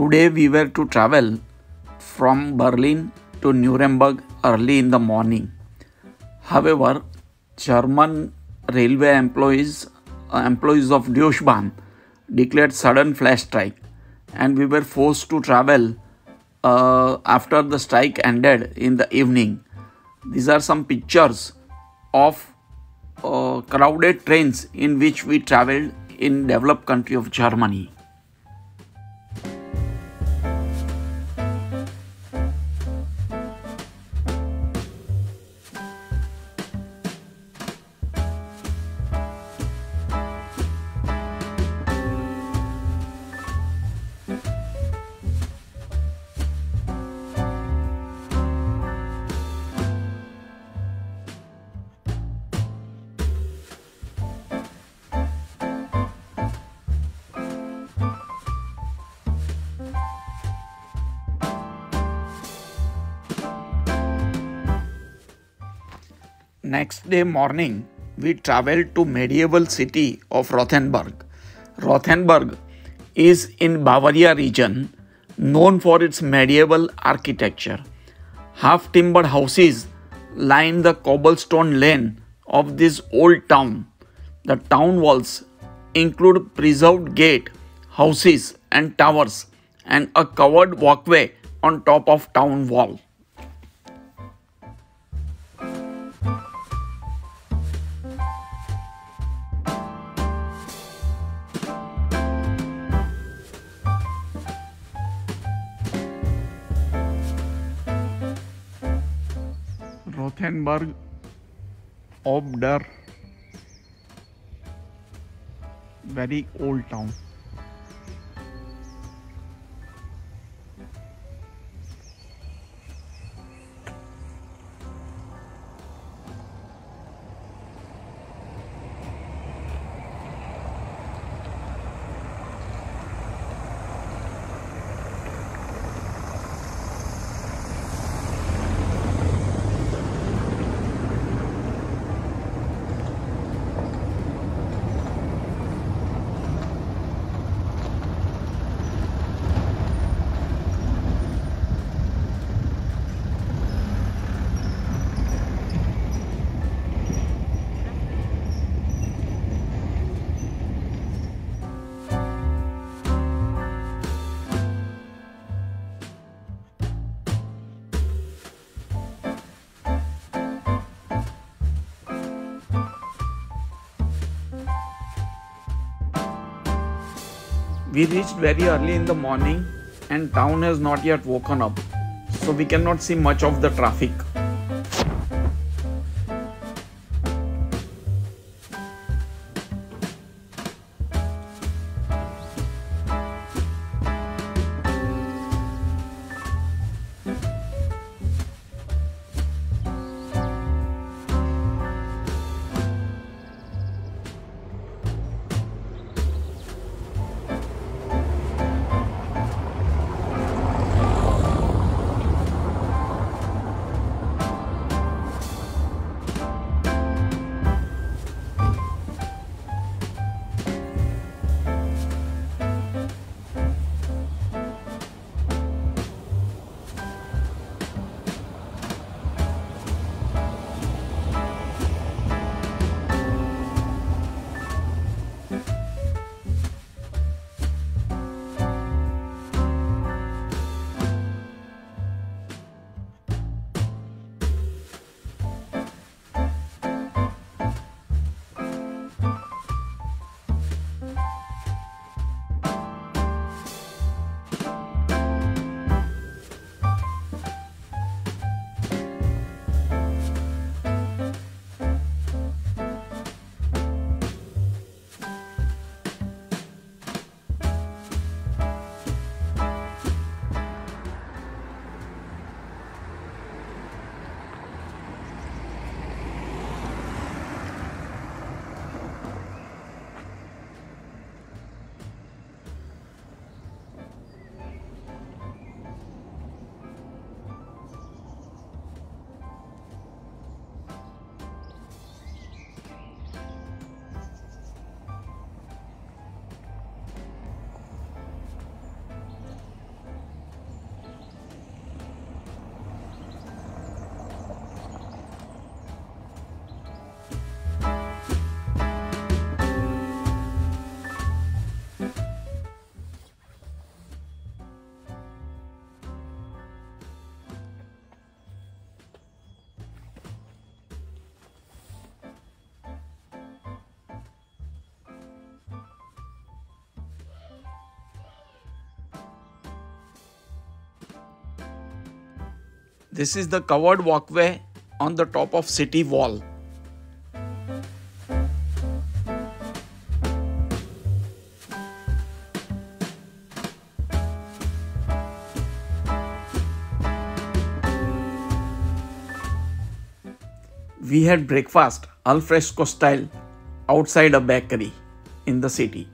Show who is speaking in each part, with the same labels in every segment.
Speaker 1: Today we were to travel from Berlin to Nuremberg early in the morning. However, German railway employees uh, employees of Deutsche Bahn declared sudden flash strike and we were forced to travel uh, after the strike ended in the evening. These are some pictures of uh, crowded trains in which we traveled in developed country of Germany. Day morning, we traveled to medieval city of Rothenburg. Rothenburg is in Bavaria region known for its medieval architecture. Half timbered houses line the cobblestone lane of this old town. The town walls include preserved gate, houses and towers and a covered walkway on top of town wall. Rothenburg ob der very old town. We reached very early in the morning and town has not yet woken up, so we cannot see much of the traffic. This is the covered walkway on the top of city wall. We had breakfast al fresco style outside a bakery in the city.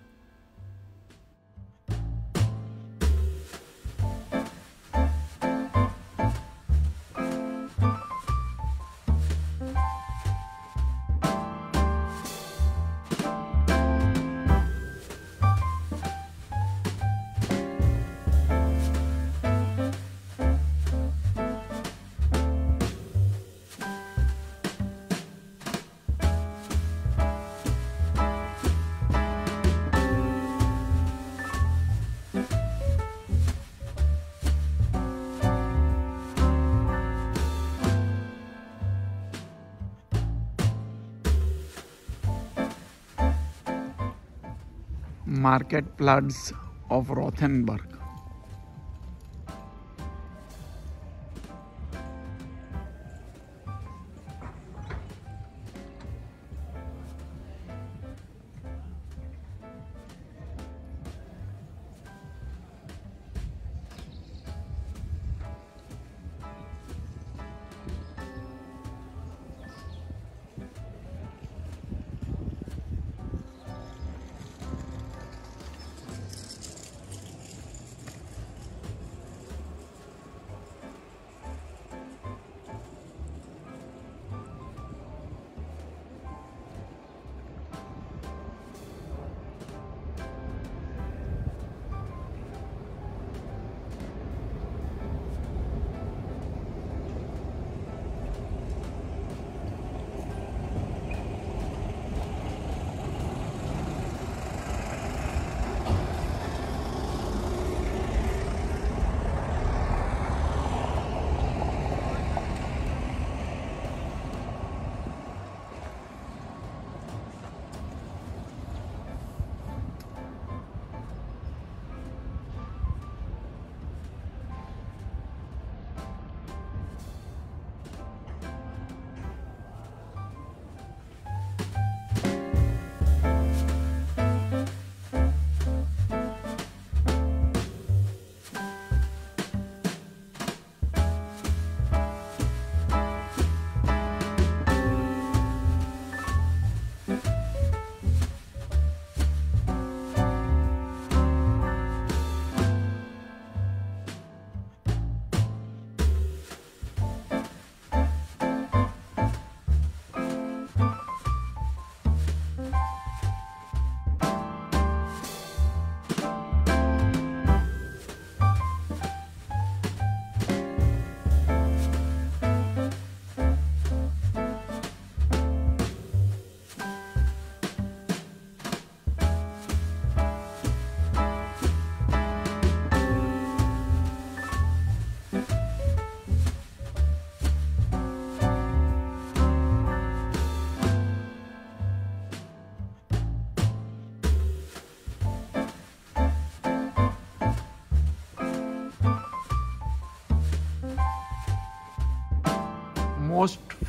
Speaker 1: Marketplatz of Rothenburg.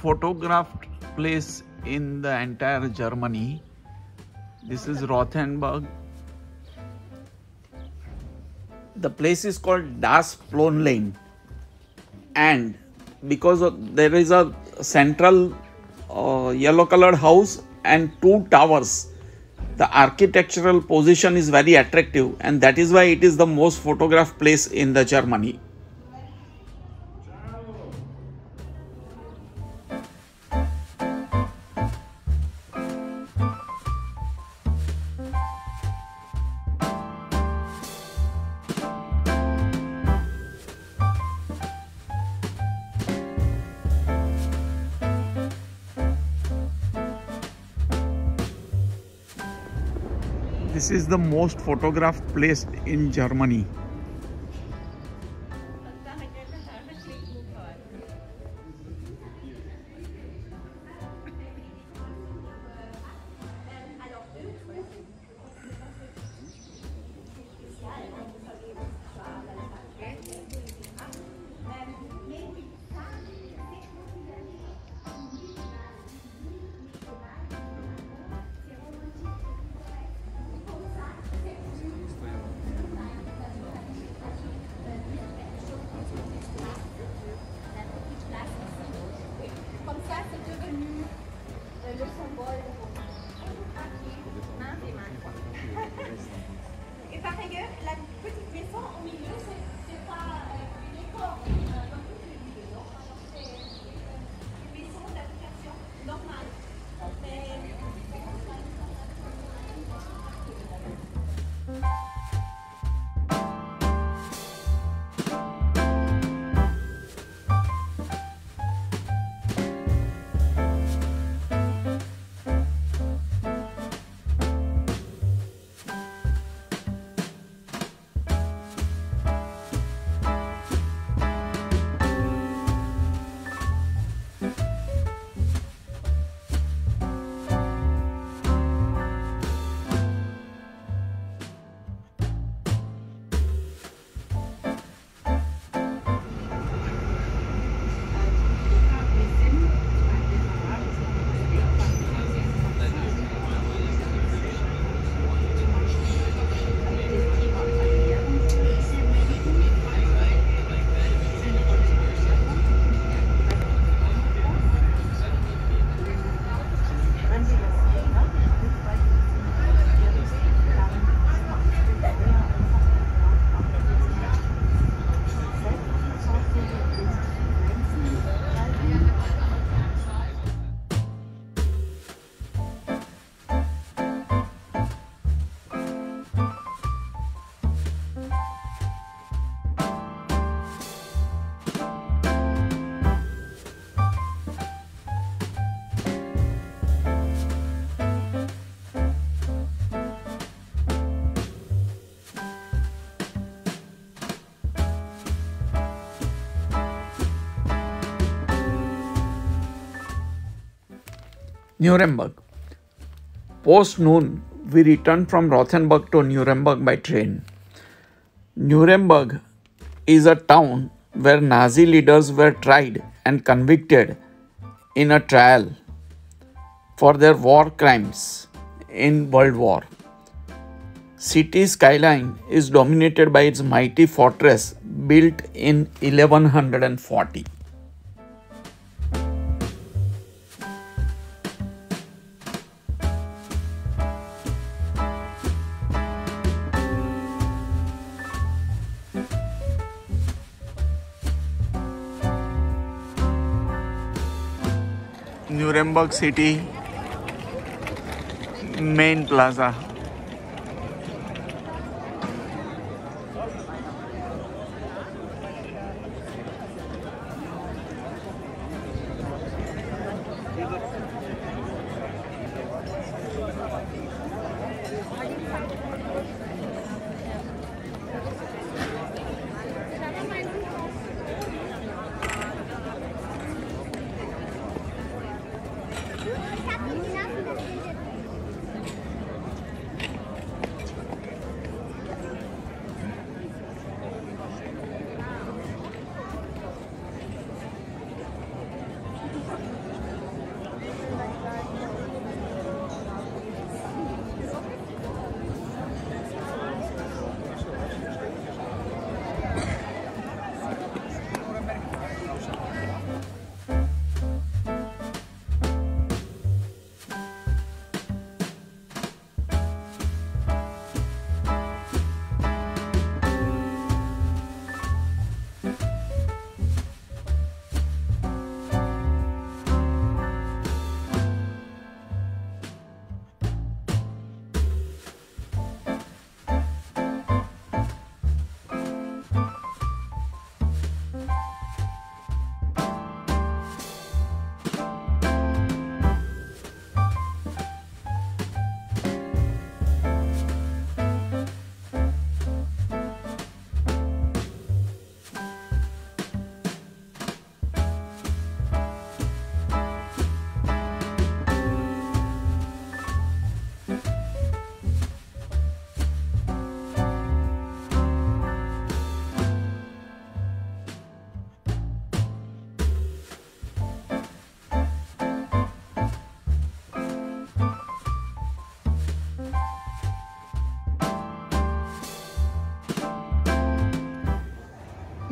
Speaker 1: Photographed place in the entire Germany. This is Rothenburg. The place is called Das Plönlein, and because of, there is a central uh, yellow colored house and two towers, the architectural position is very attractive, and that is why it is the most photographed place in the Germany. This is the most photographed place in Germany. Nuremberg. Post noon, we returned from Rothenburg to Nuremberg by train. Nuremberg is a town where Nazi leaders were tried and convicted in a trial for their war crimes in World War. City skyline is dominated by its mighty fortress built in 1140. Nuremberg City main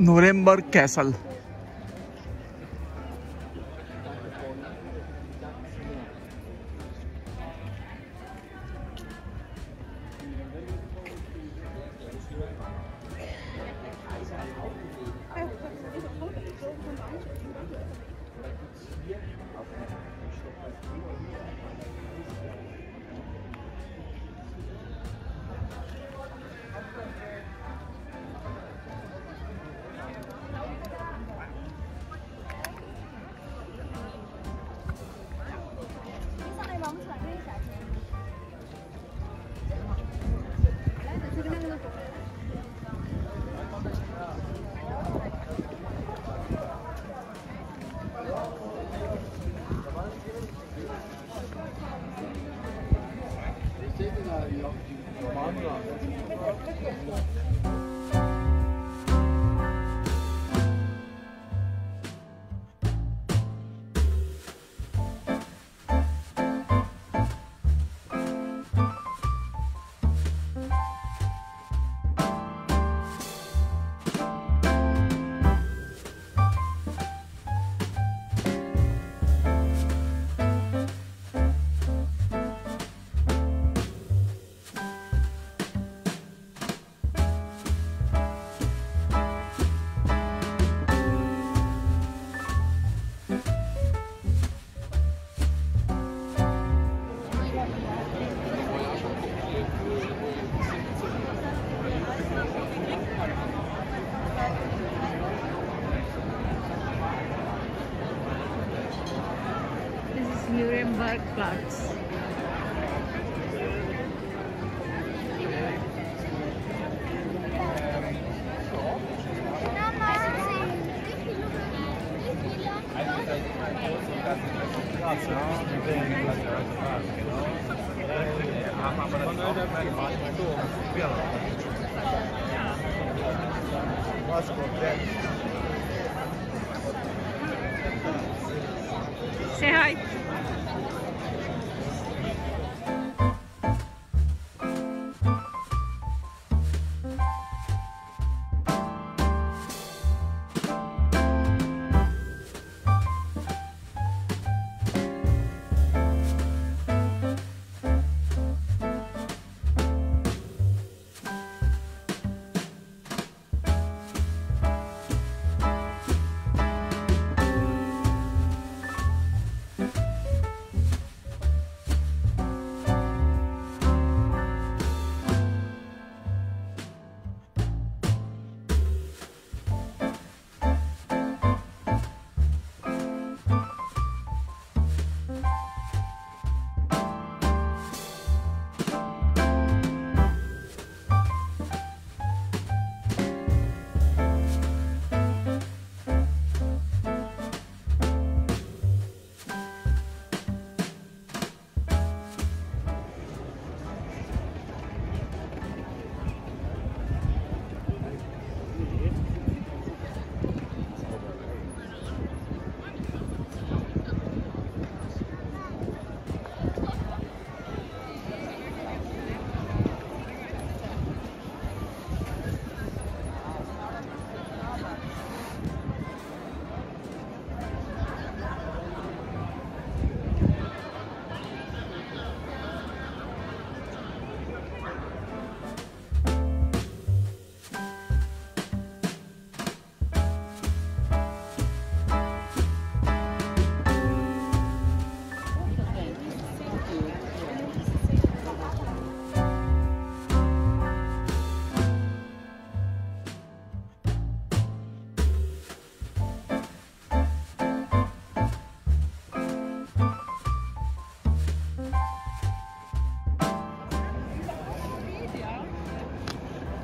Speaker 1: plaza. Nuremberg
Speaker 2: Say hi.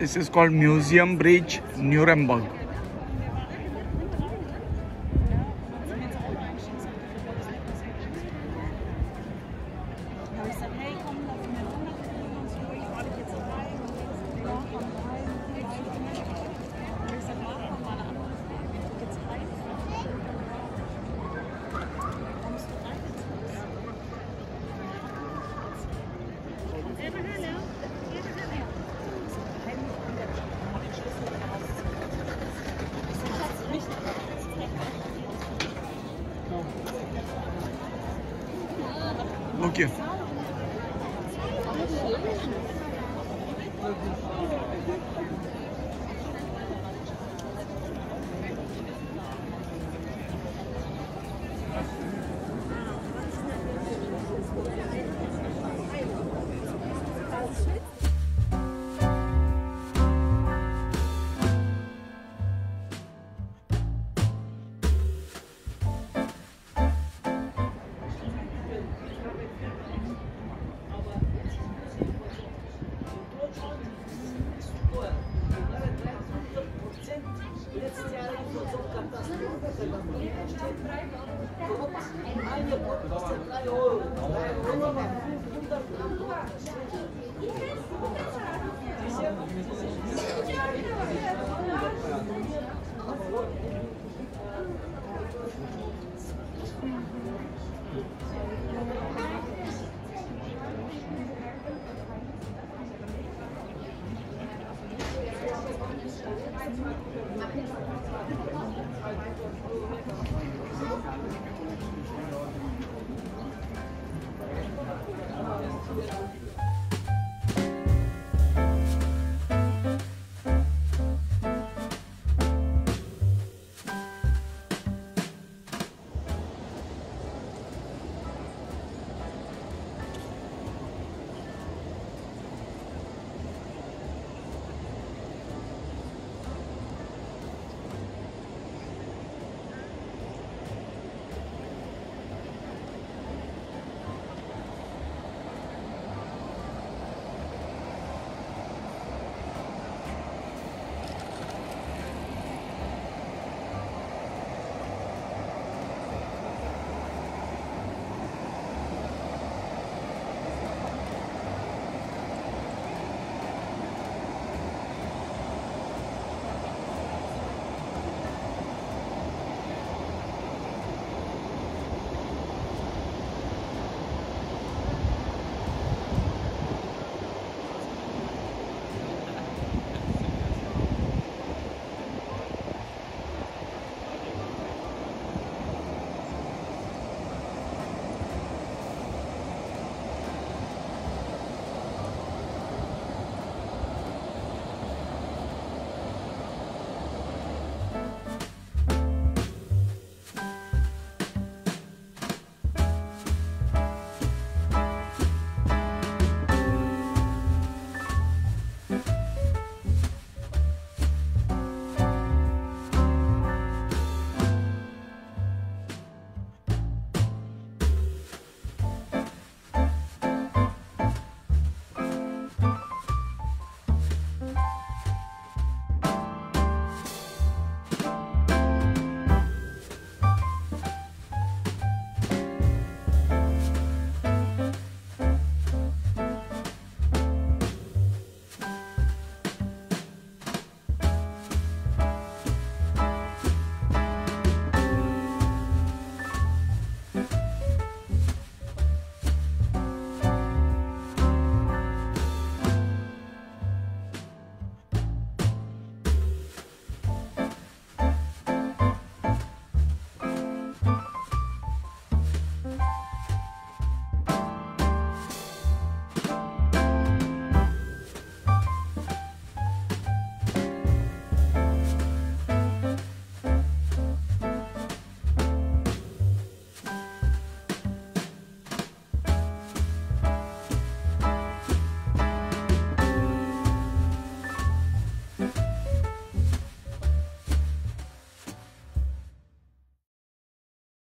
Speaker 1: This is called Museum Bridge, Nuremberg.
Speaker 3: Thank
Speaker 1: you.